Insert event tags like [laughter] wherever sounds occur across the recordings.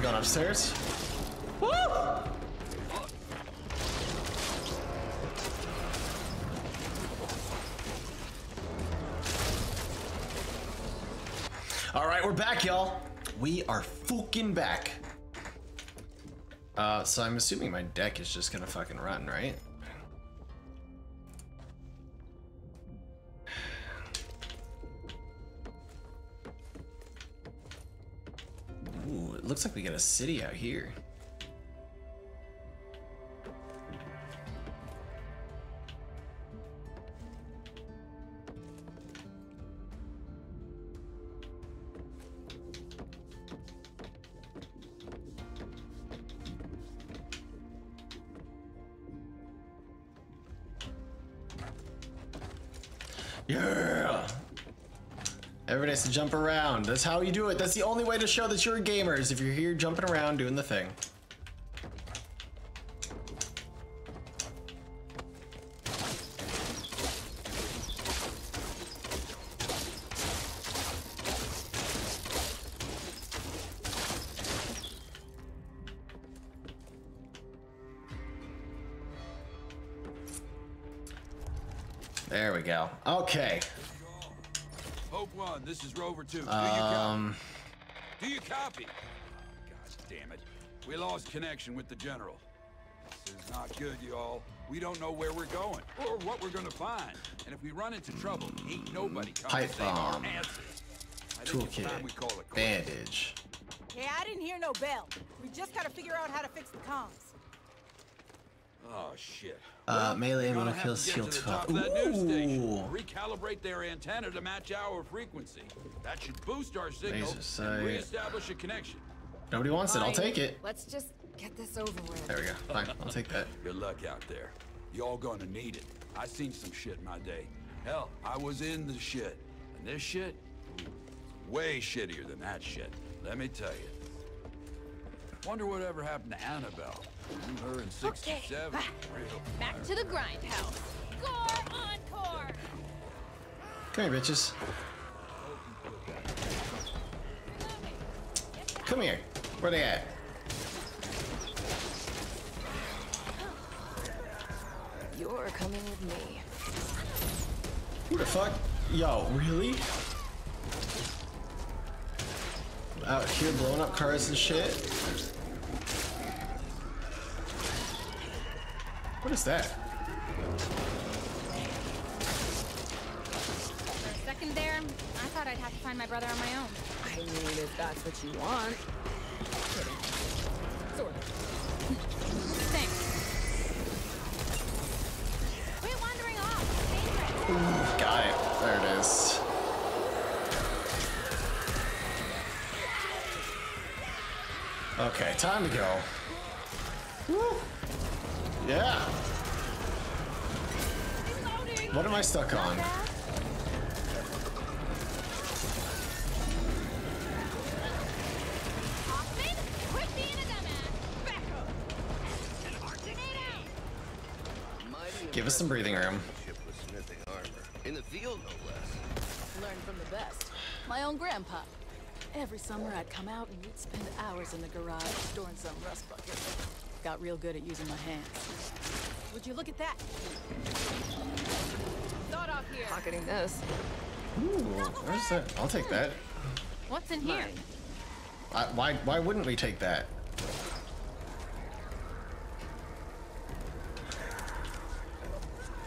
We going upstairs? Woo! All right, we're back, y'all. We are fucking back. Uh, so I'm assuming my deck is just gonna fucking run, right? Looks like we got a city out here. Yeah! Everybody has to jump around. That's how you do it. That's the only way to show that you're a gamer is if you're here jumping around doing the thing. There we go. Okay. Hope one, this is Rover two. Do Um, you copy? Do you copy? God damn it. We lost connection with the general. This is not good, y'all. We don't know where we're going or what we're gonna find. And if we run into trouble, ain't nobody coming to save our bomb. asses. I think it's time we toolkit, call it bandage. Hey, I didn't hear no bell. We just gotta figure out how to fix the comms. Oh shit. Uh, melee We're ammo gonna have kills to shield the 12. top of that news station. Ooh. Recalibrate their antenna to match our frequency. That should boost our signal Laser sight. and reestablish a connection. Nobody wants it. I'll take it. Let's just get this over with. There we go. Fine. I'll take that. Good luck out there. Y'all gonna need it. I seen some shit in my day. Hell, I was in the shit. And this shit, way shittier than that shit. Let me tell you. Wonder what ever happened to Annabelle. Knew her in 67. Real Back to the grindhouse. Score encore! Come here, bitches. Come here. Where they at? You're coming with me. Who the fuck? Yo, really? Out here blowing up cars and shit? What is that? For a second there, I thought I'd have to find my brother on my own. I mean, if that's what you want. Kidding. Sort of. Thanks. Quit wandering off. Dangerous. Got it. There it is. Okay, time to go. Woo. Yeah. What am I stuck on? Hoffman, quit being a dumbass. Back up. Grenade out. Give us some breathing room. Ship with smithing armor. In the field, no less. Learn from the best. My own grandpa. Every summer I'd come out and we'd spend hours in the garage storing some rust bucket. Got real good at using my hands. Would you look at that? Thought off here. Pocketing this. Ooh, where's that? I'll take that. What's in here? I, why, why wouldn't we take that?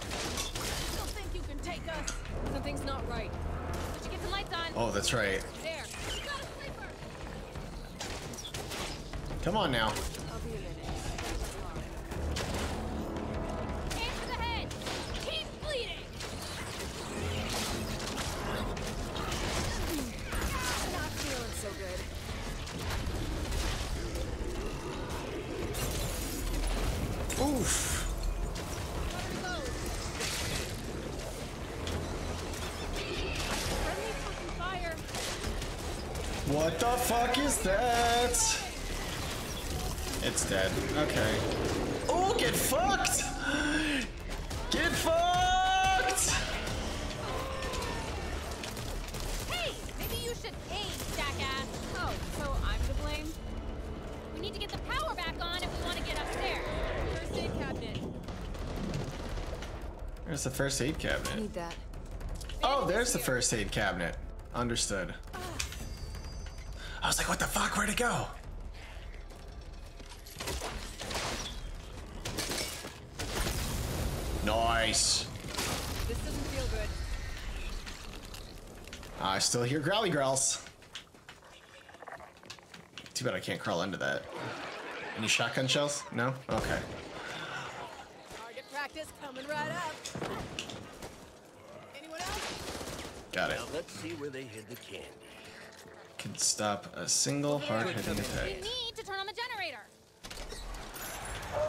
Still think you can take us? Something's not right. Did you get the lights on? Oh, that's right. There. Got a sleeper. Come on now. Oof. What the fuck is that? It's dead. Okay. Oh, get fucked! The first aid cabinet? Need that. Oh, there's the first aid cabinet. Understood. I was like, what the fuck? Where'd it go? Nice. This doesn't feel good. I still hear growly growls. Too bad I can't crawl into that. Any shotgun shells? No? Okay. Target practice coming right up. Anyone else? Got it. Now let's see where they hid the candy. Can stop a single hard-hitting We attack. need to turn on the generator. Gonna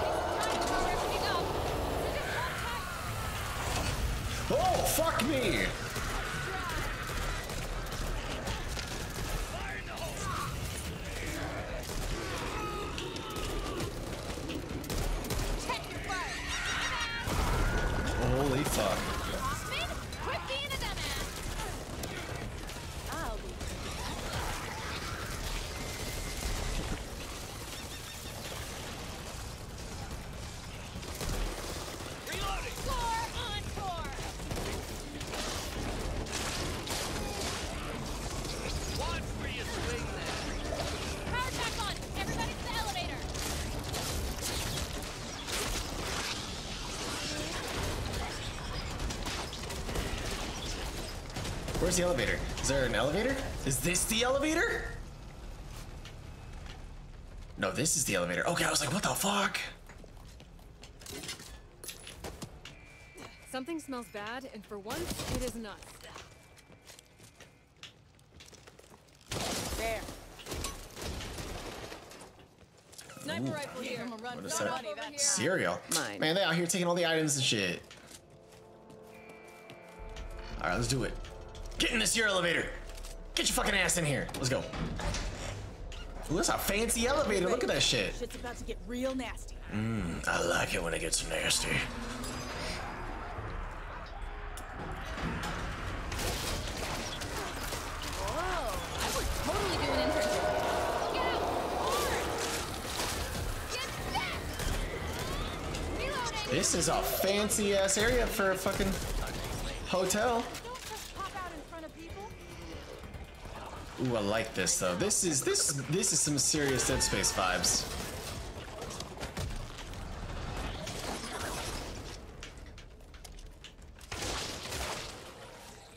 take some time until they're picking up. So just hold tight. Oh, fuck me! Check your fire. Holy fuck. Spin, quit being a dumbass. I'll be Score encore. Watch where you swing that. Power track on. Everybody to the elevator. Where's the elevator? Is there an elevator? Is this the elevator? No, this is the elevator. Okay, I was like, what the fuck? Something smells bad, and for once, it is not. There. Sniper rifle here. Give 'em a run What for is that? Cereal. Mine. Man, they out here taking all the items and shit. All right, let's do it. Get in this your elevator. Get your fucking ass in here. Let's go. Ooh, that's a fancy elevator. Look at that shit. Shit's about to get real nasty. Mmm, I like it when it gets nasty. Whoa! I would totally do an internship. Get out. Forward. Get back. Reloading. This is a fancy ass area for a fucking hotel. Ooh, I like this though. This is this this is some serious Dead Space vibes.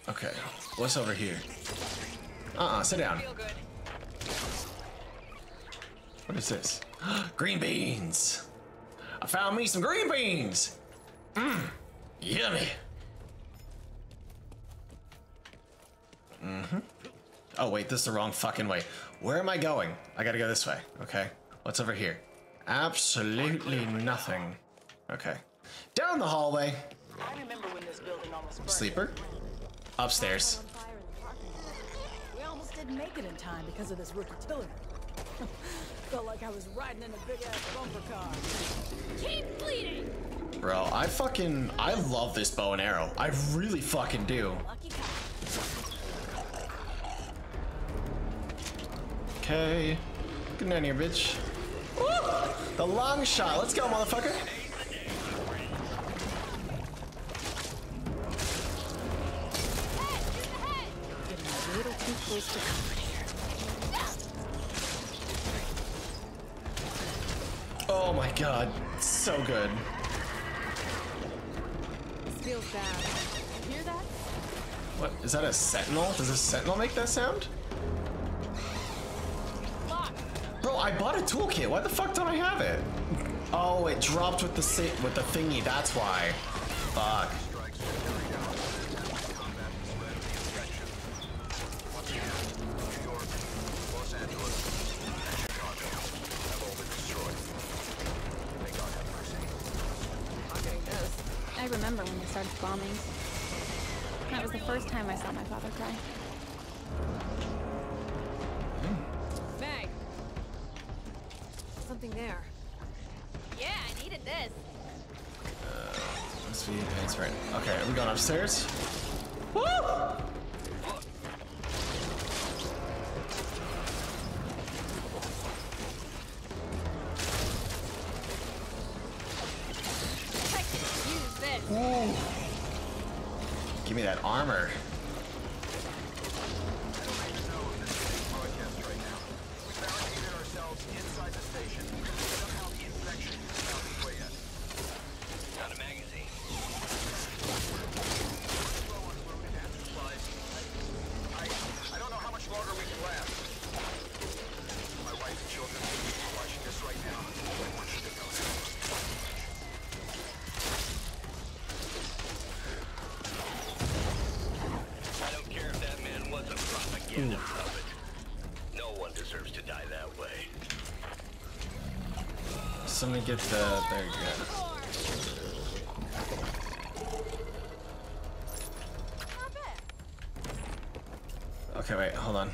Okay, what's over here? Uh-uh, sit down. What is this? [gasps] green beans. I found me some green beans. Mmm, yummy. Oh wait, this is the wrong fucking way. Where am I going? I gotta go this way. Okay. What's over here? Absolutely nothing. Okay. Down the hallway. I remember when this building almost burned. Sleeper. Upstairs. On fire in the parking lot. We almost didn't make it in time because of this rookie tiller. [laughs] Felt like I was riding in a big ass bumper car. Keep bleeding. Bro, I fucking I love this bow and arrow. I really fucking do. Okay. Get down here, bitch. Woo! The long shot. Let's go, motherfucker. Head, shoot the head. Getting a little too close to comfort here. Oh my god. So good. This feels bad. You hear that? What? Is that a sentinel? Does a sentinel make that sound? Bro, I bought a toolkit. Why the fuck don't I have it? Oh, it dropped with the with the thingy. That's why. Fuck. I remember when they started bombing. That was the first time I saw my father cry. Something there. Yeah, I needed this. Let's be advanced right. Okay, are we going upstairs? Woo! Ooh. Give me that armor. Get the. There you go. Okay, wait, hold on.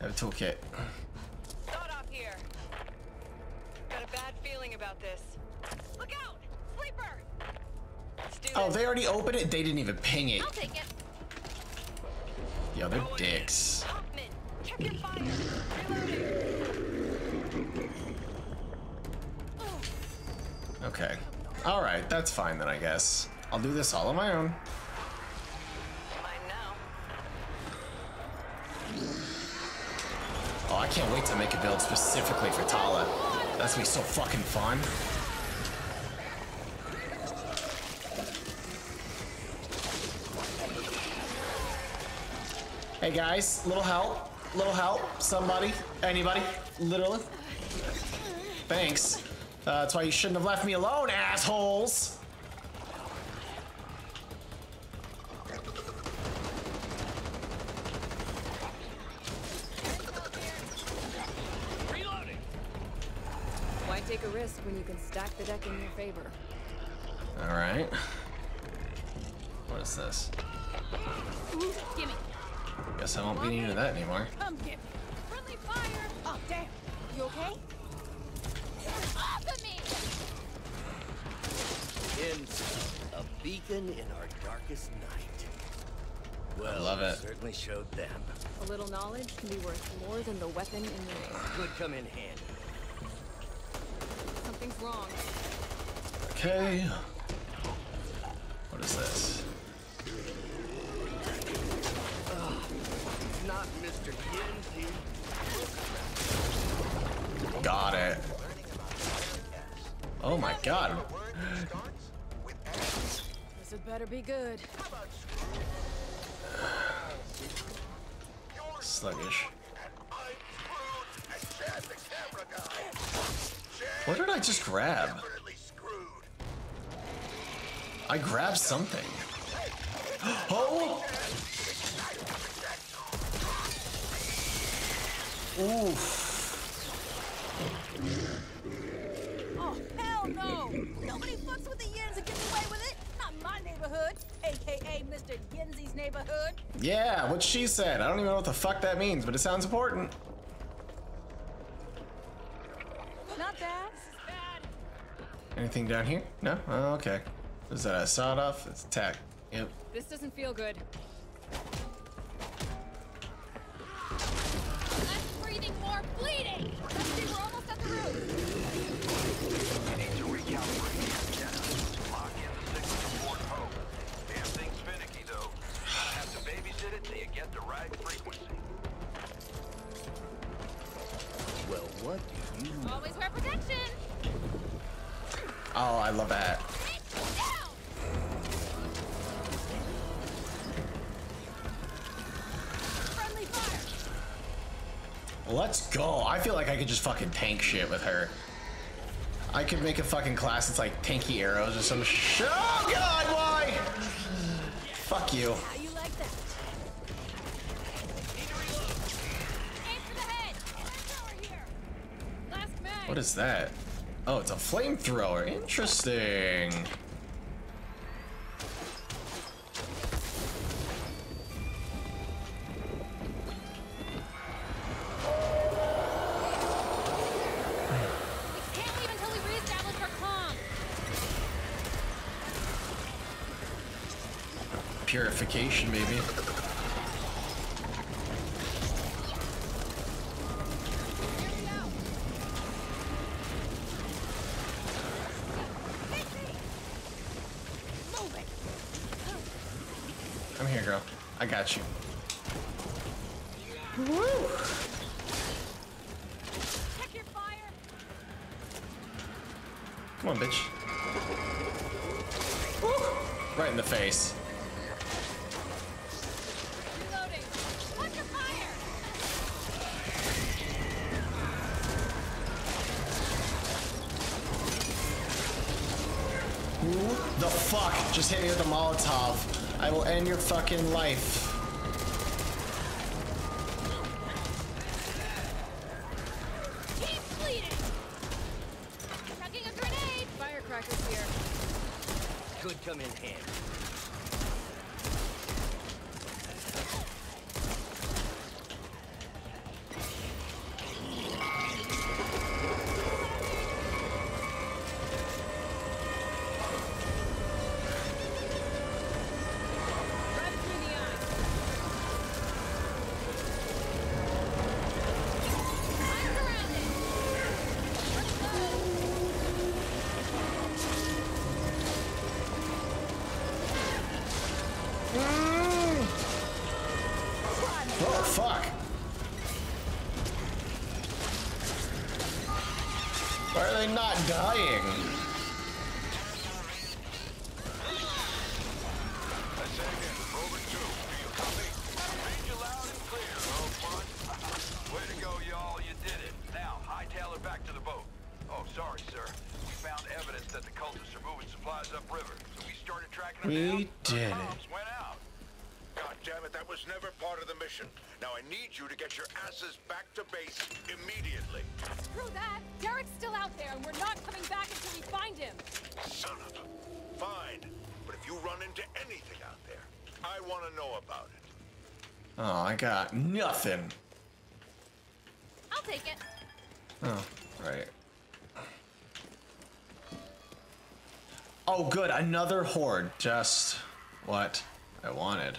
I have a toolkit. Not here. Got a bad feeling about this. Look out! Sleeper! Oh, they already opened it? They didn't even ping it. I'll take it. Yo, they're dicks. Hoffman, check your fire. Reloading. Okay. Alright, that's fine then, I guess. I'll do this all on my own. Oh, I can't wait to make a build specifically for Tala. That's gonna be so fucking fun. Hey guys, little help, little help, somebody, anybody, literally. Thanks. Uh, that's why you shouldn't have left me alone, assholes. Reloading. Why take a risk when you can stack the deck in your favor? All right. What is this? Gimme. Guess I won't be needing that anymore. Come get me. Friendly fire. Oh, damn. You okay? Off of me! In a beacon in our darkest night. Well, love you it. Certainly showed them. A little knowledge can be worth more than the weapon in the name. Could come in handy. Something's wrong. Okay. What is this? Ah, not Mr. Yinsey. Got it. Oh my god. This had better be good. Sluggish. What did I just grab? I grabbed something. [gasps] Oh! Oof. Oh, hell no! Nobody fucks with the yins and gets away with it! Not my neighborhood, aka Mr. Yinzy's neighborhood. Yeah, what she said. I don't even know what the fuck that means, but it sounds important. Not bad. Anything down here? No? Oh, okay. Is that a sawed off? It's tack. Yep. This doesn't feel good. Let's go. I feel like I could just fucking tank shit with her. I could make a fucking class that's like tanky arrows or some sh- Oh god, why? Fuck you. What is that? Oh, it's a flamethrower. Interesting. Here, girl. I got you. Woo! Come on, bitch. Woo! Right in the face. Just hit me with a Molotov? I will end your fucking life. Keep bleeding. Chucking a grenade. Firecrackers here. Could come in handy. Are part of the mission. Now I need you to get your asses back to base immediately. Screw that. Derek's still out there, and we're not coming back until we find him. Son of a... Fine. But if you run into anything out there, I want to know about it. Oh, I got nothing. I'll take it. Oh, right. Oh, good. Another horde. Just what I wanted.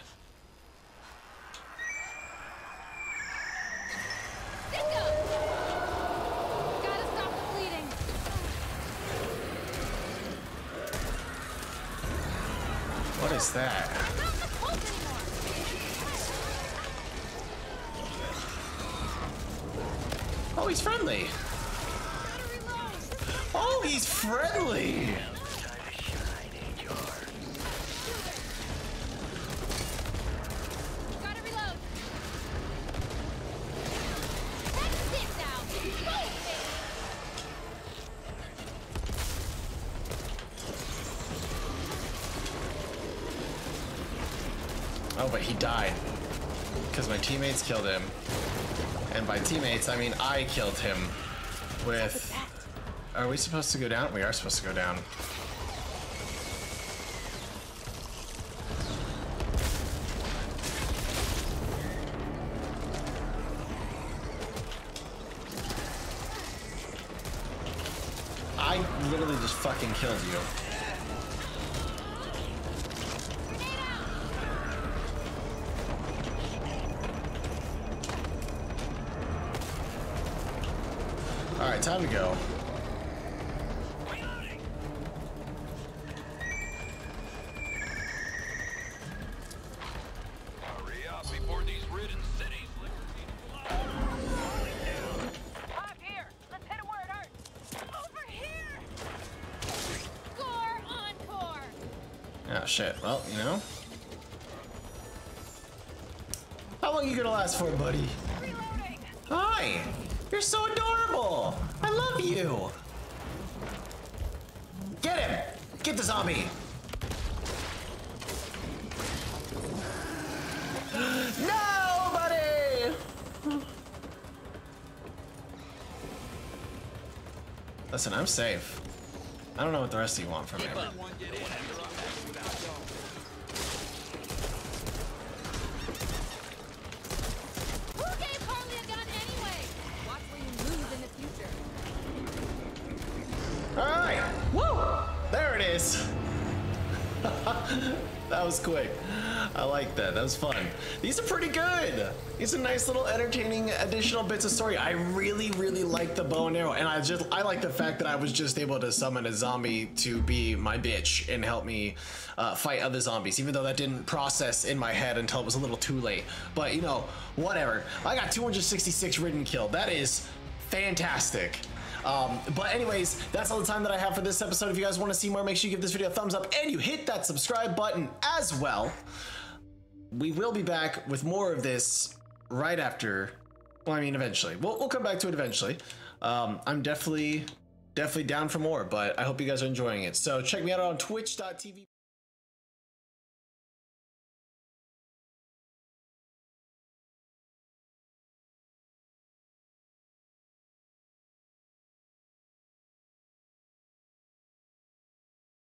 What is that? Oh, he's friendly. Oh, he's friendly. Gotta reload. Check this out. Boom! Oh, but he died. Because my teammates killed him. And by teammates, I mean I killed him. With. Are we supposed to go down? We are supposed to go down. I literally just fucking killed you. Alright, time to go. Hurry up before these ridden cities Pop here. Let's hit it where it hurts. Over here! Score encore! Oh shit. Well, you know. How long you gonna last for, buddy? Reloading. Hi! You're so adorable! I love you! Get him! Get the zombie! no, buddy! Listen, I'm safe. I don't know what the rest of you want from me. Who gave Harley a gun anyway? Watch where you move in the future. Alright! Woo! There it is! [laughs] that was quick. I like that. That was fun. These are pretty good. These are nice little entertaining additional bits of story. I really, really like the bow and arrow, and I just I like the fact that I was just able to summon a zombie to be my bitch and help me uh, fight other zombies, even though that didn't process in my head until it was a little too late. But you know, whatever. I got 266 ridden killed. That is fantastic. Um, but anyways, that's all the time that I have for this episode. If you guys want to see more, make sure you give this video a thumbs up and you hit that subscribe button as well. We will be back with more of this right after. Well, I mean, eventually. We'll, we'll come back to it eventually. Um, I'm definitely, definitely down for more, but I hope you guys are enjoying it. So check me out on twitch.tv.